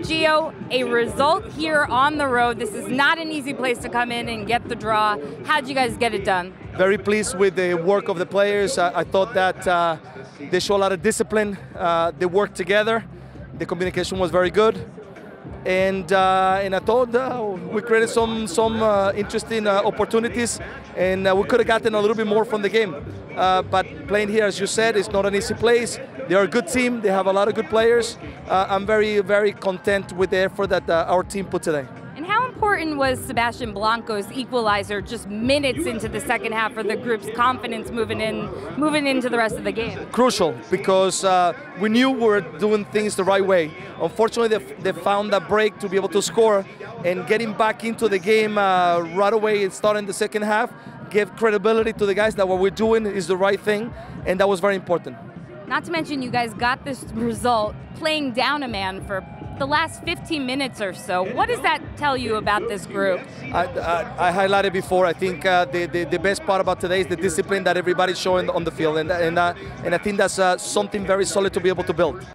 Gio, a result here on the road. This is not an easy place to come in and get the draw. How'd you guys get it done? Very pleased with the work of the players. I, I thought that uh, they show a lot of discipline. Uh, they worked together. The communication was very good. And, uh, and I thought uh, we created some, some uh, interesting uh, opportunities and we could have gotten a little bit more from the game. but playing here, as you said, is not an easy place. They're a good team. They have a lot of good players. Uh, I'm very, very content with the effort that uh, our team put today. And how important was Sebastian Blanco's equalizer just minutes into the second half for the group's confidence moving in, moving into the rest of the game? Crucial because uh, we knew we were doing things the right way. Unfortunately, they, they found that break to be able to score, and getting back into the game uh, right away and starting the second half gave credibility to the guys that what we're doing is the right thing, and that was very important. Not to mention, you guys got this result playing down a man for the last 15 minutes or so. What does that tell you about this group? I, I, I highlighted before. I think uh, the, the, the, best part about today is the discipline that everybody's showing on the field, and and uh, and I think that's uh, something very solid to be able to build.